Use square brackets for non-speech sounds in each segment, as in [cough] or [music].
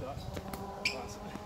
Class.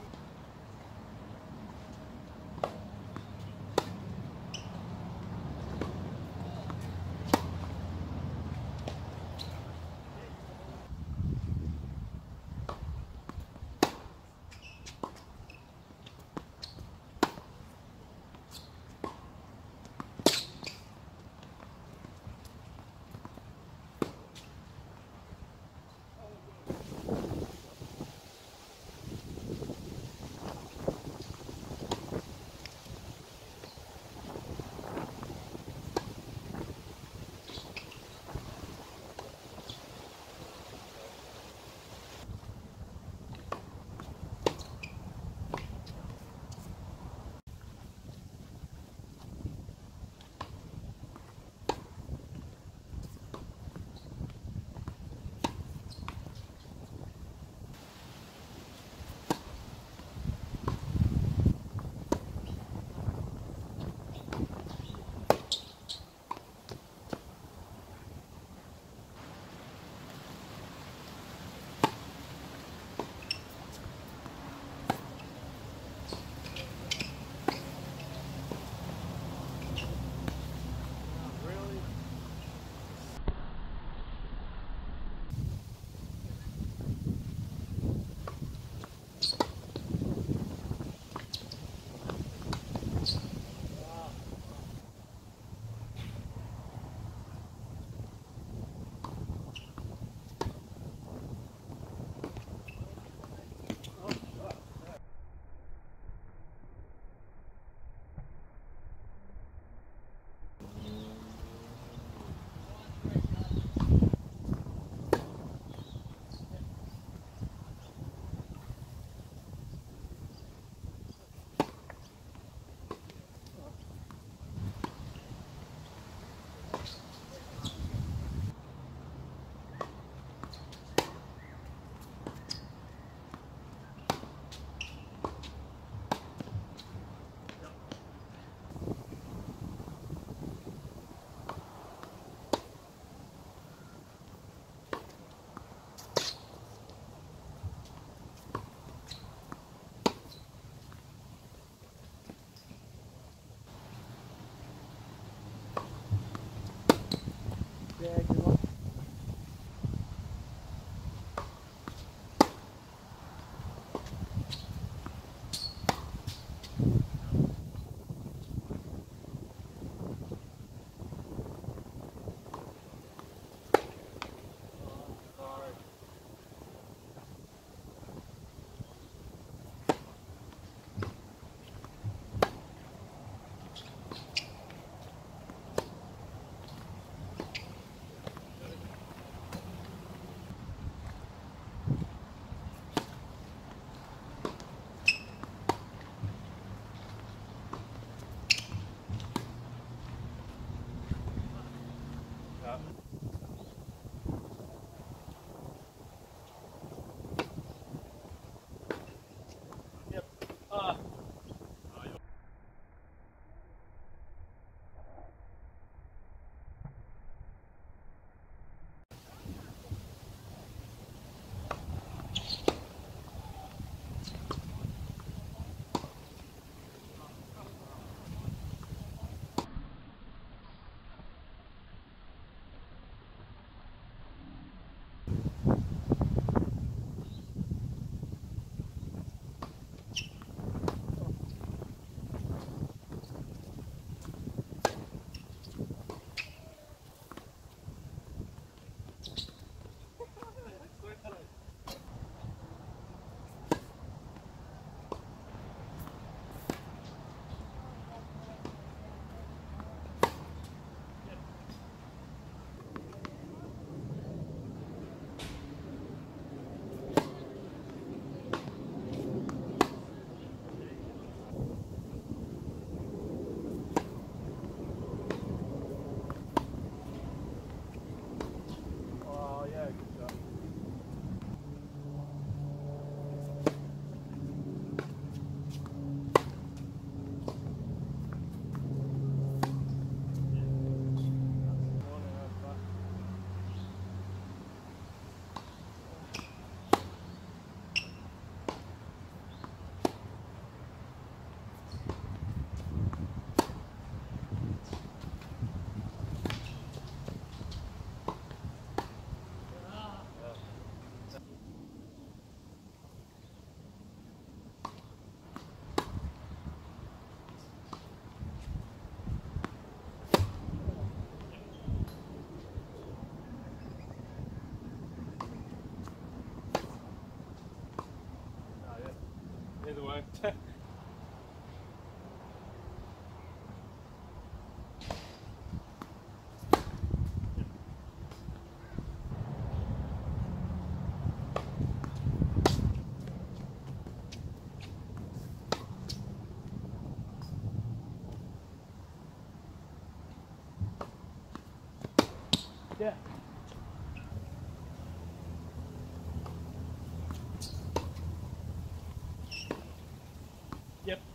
Yeah. [laughs] Yep.